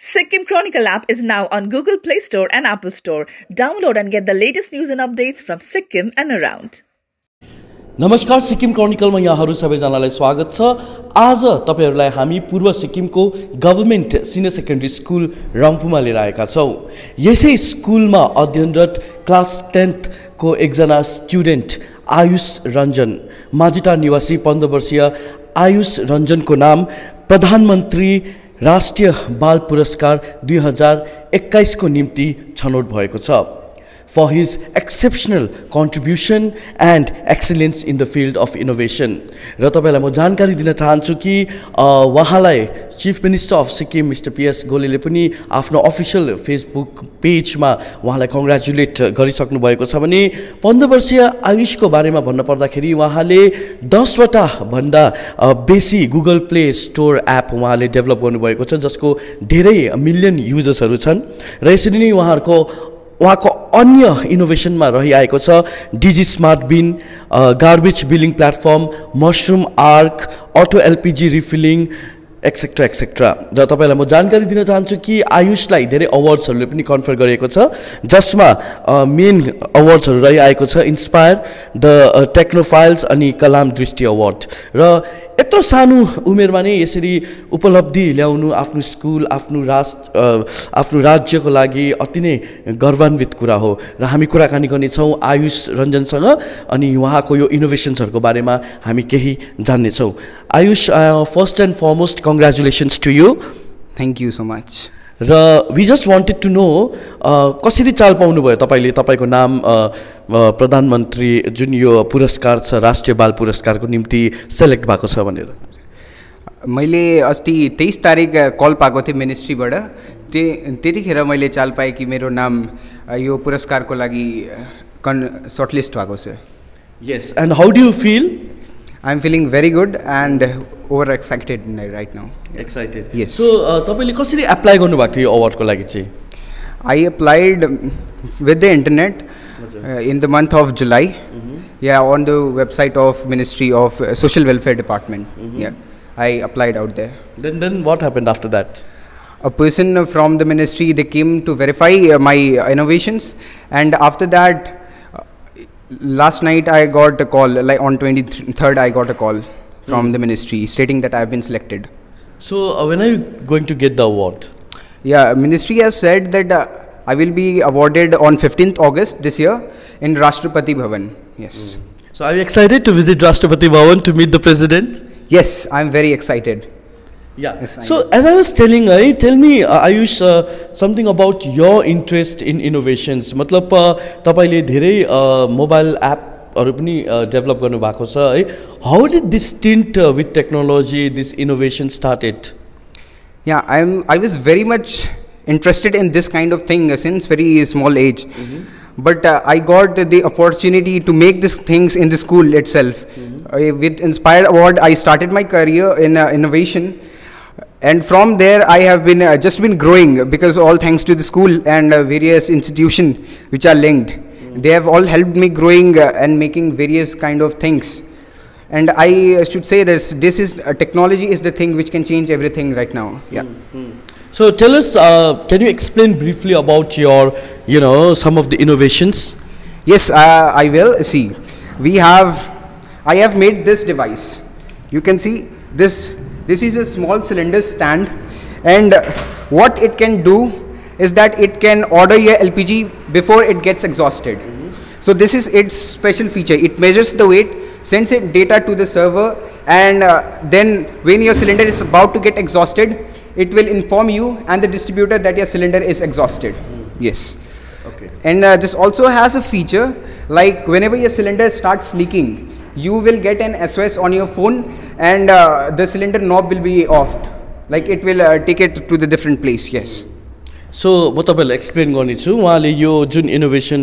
Sikkim Chronicle app is now on Google Play Store and Apple Store. Download and get the latest news and updates from Sikkim and around. नमस्कार सिक्किम क्रोनिकलमा यहाँहरू सबैजनालाई स्वागत छ आज तपाईँहरूलाई हामी पूर्व सिक्किमको गभर्मेन्ट सिनियर सेकेन्ड्री स्कुल रम्फूमा लिएर आएका छौँ यसै स्कुलमा अध्ययनरत क्लास टेन्थको एकजना स्टुडेन्ट आयुष रञ्जन माझिटा निवासी पन्ध्र वर्षीय आयुष रञ्जनको नाम प्रधानमन्त्री राष्ट्रिय बाल पुरस्कार दुई हजार एक्काइसको निम्ति छनौट भएको छ। For his exceptional contribution and excellence in the field of innovation. र तपाईँलाई म जानकारी दिन चाहन्छु कि उहाँलाई chief minister of Sikkim mister P गोलेले पनि आफ्नो अफिसियल फेसबुक पेजमा उहाँलाई कङ्ग्रेचुलेट गरिसक्नु भएको छ भने पन्ध्र वर्षीय आयुषको बारेमा भन्नु पर्दाखेरि उहाँले दसवटा भन्दा बेसी गुगल प्ले स्टोर एप उहाँले डेभलप गर्नुभएको छ जसको धेरै मिलियन युजर्सहरू छन्। र यसरी नै उहाँहरूको उहाँको अन्य इनोभेसनमा रहिआएको छ। Digi smart bin garbage billing platform mushroom arc auto LPG refilling etcetera etcetera र तपाईँलाई म जानकारी दिन चाहन्छु कि आयुषलाई धेरै अवार्ड्सहरूले पनि कन्फर गरिएको छ जसमा मेन अवार्ड्सहरू रहिआएको छ इन्सपायर द टेक्नोफाइल्स अनि कलाम दृष्टि अवार्ड। र यत्रो सानो उमेरमा नै यसरी उपलब्धि ल्याउनु आफ्नो स्कुल आफ्नो राष्ट्र आफ्नो राज्यको लागि अति नै गर्वान्वित कुरा हो। र हामी कुराकानी गर्नेछौँ आयुष रञ्जनसँग अनि उहाँको यो इनोभेसन्सहरूको बारेमा हामी केही जान्नेछौँ। Ayush first and foremost congratulations to you. Thank you so much raw we just wanted to know कसरी चाल पाउनुभयो तपाईँले? तपाईँको नाम अ, अ, प्रधानमन्त्री जुन यो पुरस्कार छ राष्ट्रिय बाल पुरस्कारको निम्ति सेलेक्ट भएको छ भनेर। मैले अस्ति तेइस तारिक कल पाएको थिएँ मिनिस्ट्रीबाट ते त्यतिखेर मैले चाल पाएँ कि मेरो नाम यो पुरस्कारको लागि कन् सर्टलिस्ट भएको छ। Yes and how do you feel I M feeling very good and over excited right now excited Yes. सो तपाईँले कसरी एप्लाई गर्नुभएको थियो यो अवार्डको लागि चाहिँ I applied with the internet uh, in the month of July. Yeah, on the website of Ministry of uh, Social Welfare Department. Yeah, I applied out there. Then then watt happened after that A person from the ministry they came to verify uh, my innovations, and after that, uh, last night I got a call, like on 23rd, I got a call from mm. the ministry stating that I have been selected. So, uh, when are you going to get the award? Yeah, ministry has said that uh, I will be awarded on 15th August this year in Rashtrapati Bhavan. Yes. Mm. So, are you excited to visit Rashtrapati Bhavan to meet the president? Yes, I'm very excited. Yeah. Yes, I so as I was telling, uh, tell me, uh, Ayush, uh, something about your interest in innovations. मतलब uh, तपाईँले धेरै mobile एपहरू पनि develop गर्नुभएको छ है how did this tint with technology this innovation started Yeah, I'm. I was very much interested in this kind of thing uh, since very small age. But uh, I got the opportunity to make these things in the school itself. Uh, with Inspired Award, I started my career in uh, innovation, and from there I have been uh, just been growing because all thanks to the school and uh, various institution which are linked. They have all helped me growing uh, and making various kind of things. And I uh, should say this: this is uh, technology is the thing which can change everything right now. Yeah. So tell us, uh, can you explain briefly about your, you know, some of the innovations? Yes, uh, I will. See, we have, I have made this device. You can see this, this is a small cylinder stand and what it can do is that it can order your LPG before it gets exhausted. So this is its special feature. It measures the weight, sends it data to the server and uh, then when your cylinder is about to get exhausted, it will inform you and the distributor that your cylinder is exhausted. Yes. Okay. And uh, this also has a feature like whenever your cylinder starts leaking, you will get an SOS on your phone and uh, the cylinder knob will be offed. Like it will uh, take it to the different place. Yes. So म तपाईँहरूलाई explain गर्नेछु। उहाँले यो जुन innovation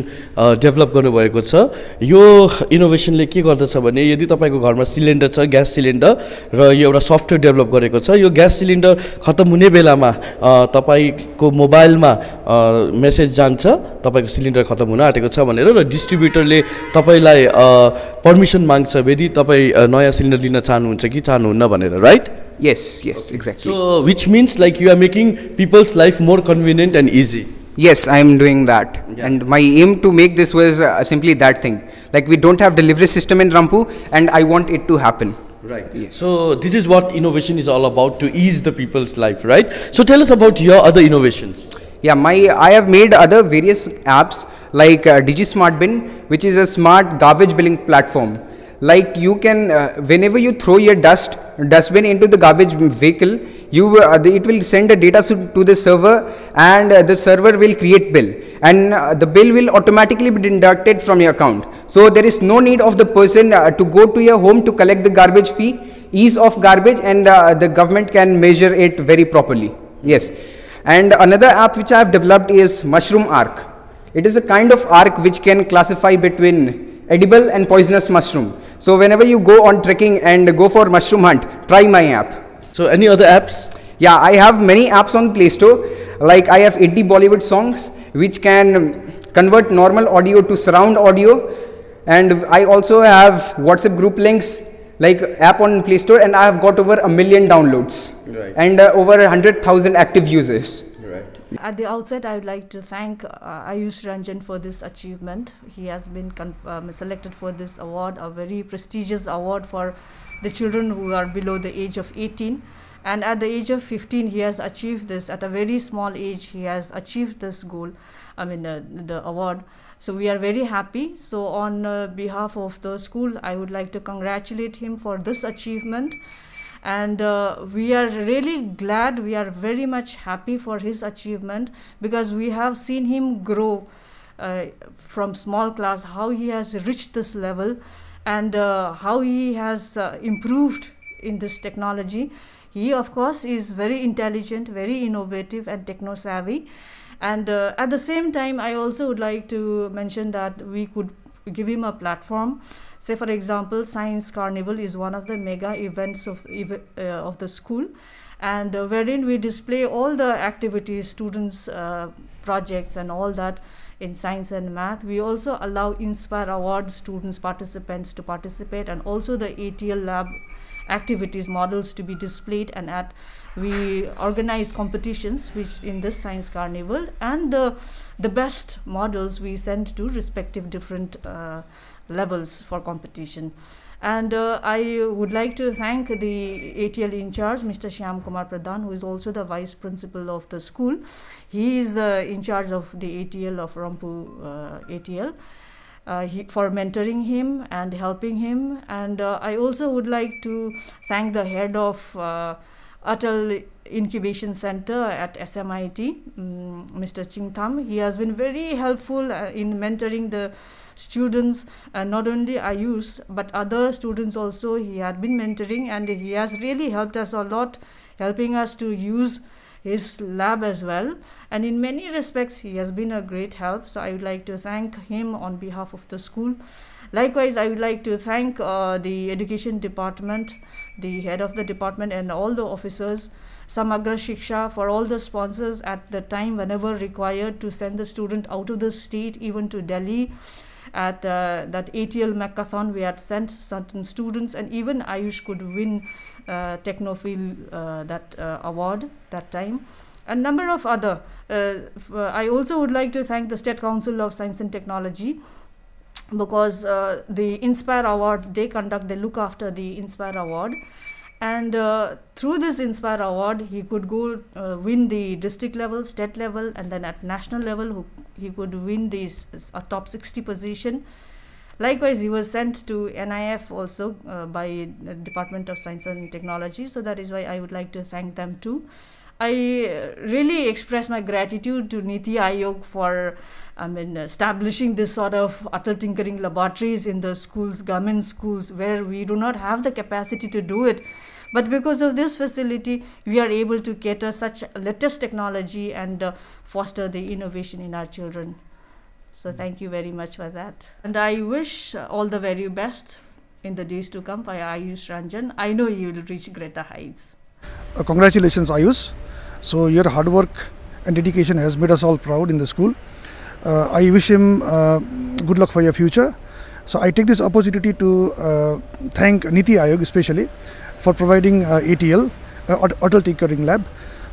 develop गर्नुभएको छ यो इनोभेसनले के गर्दछ भने यदि तपाईँको घरमा सिलिन्डर छ ग्यास सिलिन्डर र यो एउटा सफ्टवेयर डेभलप गरेको छ यो ग्यास सिलिन्डर खतम हुने बेलामा तपाईँको मोबाइलमा मेसेज जान्छ तपाईँको सिलिन्डर खतम हुन आँटेको छ भनेर र डिस्ट्रिब्युटरले तपाईँलाई पर्मिसन माग्छ यदि तपाईँ नयाँ सिलिन्डर लिन चाहनुहुन्छ कि चाहनुहुन्न भनेर right Yes, yes, exactly. So, which means like you are making people's life more convenient and easy. Yes, I am doing that. Yeah. And my aim to make this was uh, simply that thing. Like we don't have delivery system in Rangpo and I want it to happen. Right. Yes. So this is what innovation is all about to ease the people's life, right? So tell us about your other innovations. Yeah, my I have made other various apps like uh, DigiSmart Bin, which is a smart garbage billing platform. Like you can, uh, whenever you throw your dust dustbin into the garbage vehicle, you uh, it will send the data to the server, and uh, the server will create bill, and uh, the bill will automatically be deducted from your account. So there is no need of the person uh, to go to your home to collect the garbage fee. Ease of garbage, and uh, the government can measure it very properly. Yes. And another app which I have developed is Mushroom Arc. It is a kind of arc which can classify between edible and poisonous mushroom. So whenever you go on trekking and go for mushroom hunt, try my app. So any other apps? Yeah, I have many apps on Play Store. Like I have 8D Bollywood songs which can convert normal audio to surround audio. And I also have WhatsApp group links like app on Play Store and I have got over a million downloads Right. and uh, over 100,000 active users. At the outset, I would like to thank uh, Ayush Ranjan for this achievement. He has been um, selected for this award, a very prestigious award for the children who are below the age of 18. And at the age of 15, he has achieved this. At a very small age, he has achieved this goal, I mean, uh, the award. So we are very happy. So, on uh, behalf of the school, I would like to congratulate him for this achievement and uh, we are really glad we are very much happy for his achievement because we have seen him grow uh, from small class how he has reached this level and uh, how he has uh, improved in this technology. He of course is very intelligent very innovative and techno savvy and uh, at the same time i also would like to mention that we could give him a platform say for example science carnival is one of the mega events of uh, of the school and uh, wherein we display all the activities students uh, projects and all that in science and math. We also allow inspire award students participants to participate and also the atl lab activities models to be displayed and at we organize competitions which in this science carnival and the the best models we send to respective different uh, levels for competition and uh, I would like to thank the ATL in charge, Mr. Shyam Kumar Pradhan, who is also the vice principal of the school. He is uh, in charge of the ATL of Rangpo uh, ATL. Uh, he, for mentoring him and helping him. And uh, I also would like to thank the head of uh, Atal Incubation Center at SMIT, um, Mr. Ching Tham. He has been very helpful uh, in mentoring the students, uh, not only Ayush, but other students also. He had been mentoring and he has really helped us a lot, helping us to use his lab as well. And in many respects he has been a great help. So i would like to thank him on behalf of the school. Likewise i would like to thank uh, the education department the head of the department and all the officers samagra shiksha for all the sponsors at the time whenever required to send the student out of the state even to delhi at uh, that ATL Marathon, we had sent certain students, and even Ayush could win uh, uh, that uh, award that time. A number of other. Uh, uh, I also would like to thank the State Council of Science and Technology because uh, the Inspire Award they conduct, they look after the Inspire Award. And uh, through this Inspire Award, he could go uh, win the district level, state level, and then at national level, he could win this a top 60 position. Likewise, he was sent to NIF also uh, by the Department of Science and Technology. So that is why I would like to thank them too. I uh, really express my gratitude to Niti Aayog for I mean establishing this sort of Atal tinkering laboratories in the schools, government schools, where we do not have the capacity to do it. But because of this facility, we are able to cater such latest technology and uh, foster the innovation in our children. So thank you very much for that. And I wish all the very best in the days to come for Ayush Ranjan. I know you will reach greater heights. Uh, congratulations, Ayush. So your hard work and dedication has made us all proud in the school. Uh, I wish him uh, good luck for your future. So I take this opportunity to uh, thank Niti Aayog especially for providing uh, ATL uh, Atal Tinkering Lab.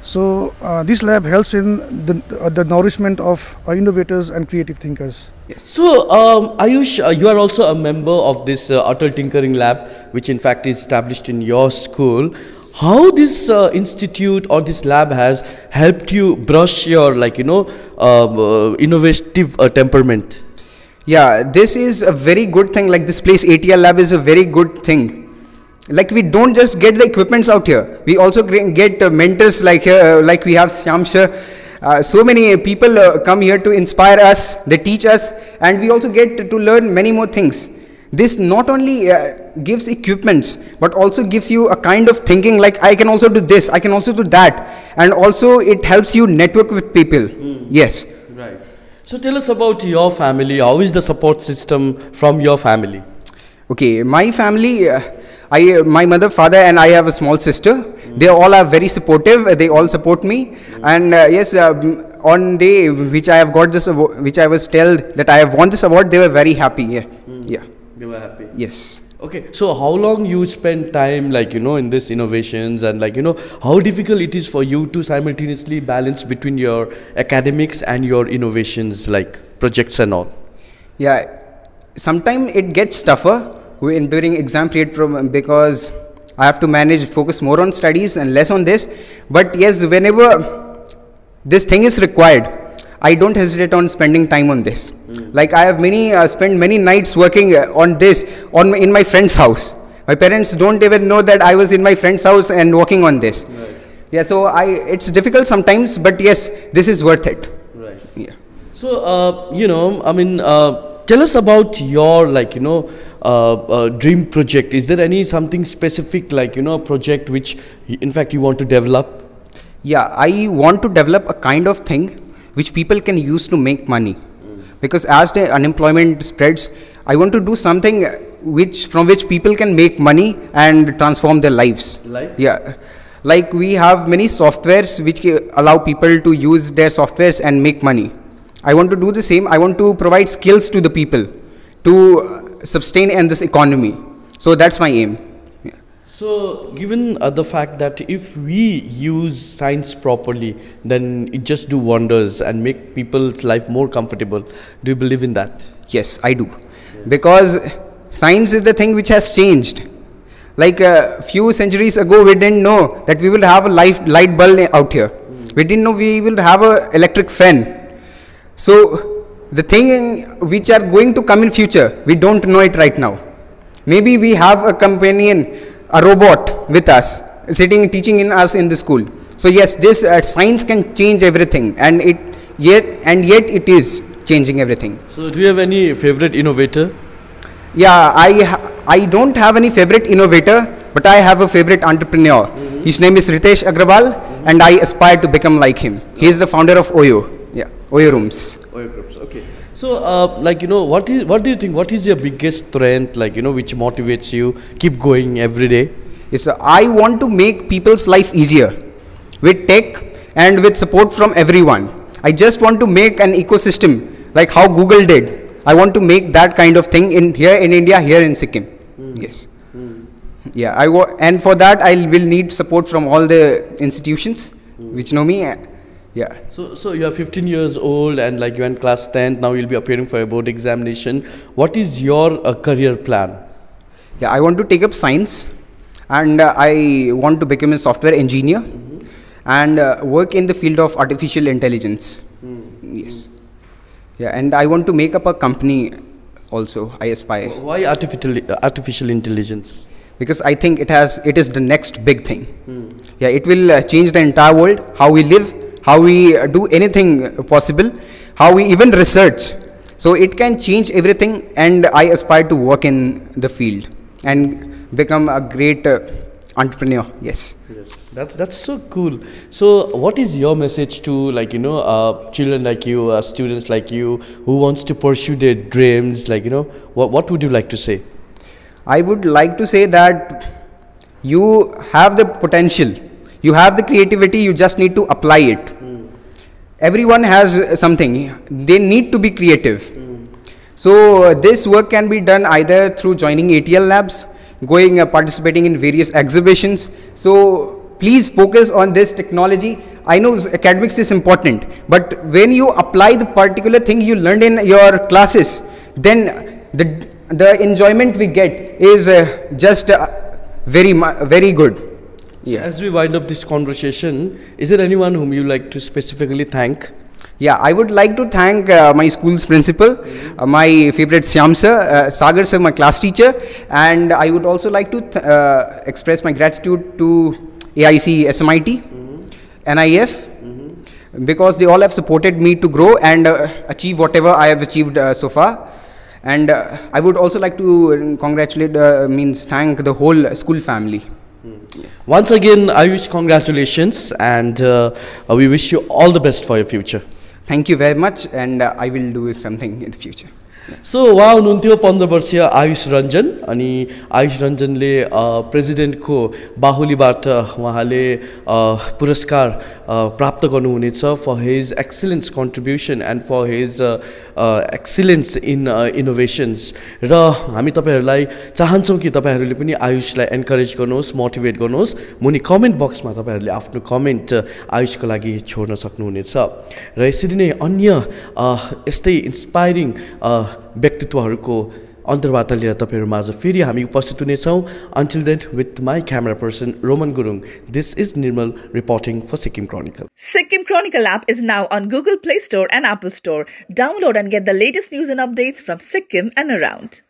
So uh, this lab helps in the, uh, the nourishment of uh, innovators and creative thinkers. So, um, Ayush, uh, you are also a member of this uh, Atal Tinkering Lab, which in fact is established in your school. How this institute or this lab has helped you brush your, like you know, uh, innovative temperament? Yeah, this is a very good thing. Like this place, ATL Lab is a very good thing. Like we don't just get the equipments out here. We also get uh, mentors like here, like we have Shyamsha. Uh, so many people uh, come here to inspire us. They teach us, and we also get to learn many more things. This not only uh, gives equipments, but also gives you a kind of thinking like I can also do this, I can also do that, and also it helps you network with people. Yes. So, tell us about your family. How is the support system from your family? Okay, my family, uh, I, uh, my mother, father, and I have a small sister. They all are very supportive. They all support me, and uh, yes, um, on day which I have got this, which I was told that I have won this award, they were very happy. Yeah, yeah, They were happy. yes. Okay, so how long you spend time like you know in this innovations and like you know how difficult it is for you to simultaneously balance between your academics and your innovations like projects and all. Yeah, sometimes it gets tougher when during exam period because I have to manage focus more on studies and less on this. But yes, whenever this thing is required, I don't hesitate on spending time on this. Like I have many uh, spent many nights working uh, on this on my, in my friend's house. My parents don't even know that I was in my friend's house and working on this. Yeah, so I it's difficult sometimes, but yes, this is worth it. Right. Yeah. So uh, you know, I mean, uh, tell us about your like you know uh, uh, dream project. Is there any something specific like you know a project which in fact you want to develop? Yeah, I want to develop a kind of thing which people can use to make money. Because as the unemployment spreads, I want to do something which from which people can make money and transform their lives. Like? Yeah. Like we have many softwares which allow people to use their softwares and make money. I want to do the same. I want to provide skills to the people to sustain in this economy. So that's my aim. So, given uh, the fact that if we use science properly, then it just do wonders and make people's life more comfortable. Do you believe in that? Yes, I do. Because science is the thing which has changed. Like a few centuries ago, we didn't know that we will have a light, light bulb out here. We didn't know we will have a electric fan. So the thing which are going to come in future, we don't know it right now. Maybe we have a companion, a robot with us, sitting teaching in us in the school. So yes, this uh, science can change everything, and it yet and yet it is changing everything. So, do you have any favorite innovator? Yeah, I ha- I don't have any favorite innovator, but I have a favorite entrepreneur. His name is Ritesh Agarwal, and I aspire to become like him. He is the founder of Oyo. Yeah, Oyo Rooms. Okay. So, uh, like you know, what is what do you think? What is your biggest strength? Like you know, which motivates you keep going every day? Yes, sir. I want to make people's life easier with tech and with support from everyone. I just want to make an ecosystem like how Google did. I want to make that kind of thing in here in India, here in Sikkim. Hmm. Yes. Hmm. Yeah, I wa- and for that I will need support from all the institutions hmm. which know me. Uh, Yeah. So, so you are 15 years old and like you are in class 10. Now you'll be appearing for a board examination. What is your uh, career plan? Yeah, I want to take up science and uh, I want to become a software engineer and uh, work in the field of artificial intelligence. Yes. Yeah, and I want to make up a company also, I aspire. Why artificial artificial intelligence? Because I think it has it is the next big thing. Yeah, it will uh, change the entire world, how we live, how we do anything possible, how we even research. So it can change everything, and I aspire to work in the field and become a great uh, entrepreneur. Yes. That's that's so cool. So, what is your message to like you know uh, children like you, uh, students like you, who wants to pursue their dreams? Like you know, what what would you like to say? I would like to say that you have the potential, you have the creativity, you just need to apply it. Everyone has something, they need to be creative. So, uh, this work can be done either through joining ATL labs, going uh, participating in various exhibitions. So, please focus on this technology. I know academics is important, but when you apply the particular thing you learned in your classes, then the the enjoyment we get is uh, just uh, very very good. Yeah. As we wind up this conversation, is there anyone whom you like to specifically thank? Yeah, I would like to thank uh, my school's principal, uh, my favorite Shyam sir, uh, Sagar sir, my class teacher, and I would also like to th- uh, express my gratitude to AIC SMIT, NIF, because they all have supported me to grow and uh, achieve whatever I have achieved uh, so far. And uh, I would also like to congratulate, uh, means thank the whole school family. Once again, Ayush, congratulations, and uh, we wish you all the best for your future. Thank you very much, and uh, I will do something in the future. So उहाँ हुनुहुन्थ्यो पन्ध्र वर्षीय आयुष रञ्जन अनि आयुष रञ्जनले प्रेसिडेन्टको बाहुलीबाट उहाँले पुरस्कार प्राप्त गर्नुहुनेछ for his excellence contribution and for his excellence in innovations र हामी तपाईँहरूलाई चाहन्छौँ कि तपाईँहरूले पनि आयुषलाई एन्करेज गर्नुहोस् मोटिभेट गर्नुहोस्। मुनि कमेन्ट बक्समा तपाईँहरूले आफ्नो कमेन्ट आयुषको लागि छोड्न सक्नुहुनेछ। र यसरी नै अन्य यस्तै इन्सपाइरिङ अ, व्यक्तित्वहरूको अन्तर्वार्ता लिएर तपाईँहरूमा आज फेरि हामी उपस्थित हुनेछौँ। Until then with my camera person Roman Gurung this is Nirmal reporting for Sikkim Chronicle Sikkim Chronicle app is now on Google play store and Apple store download and get the latest news and updates from Sikkim and around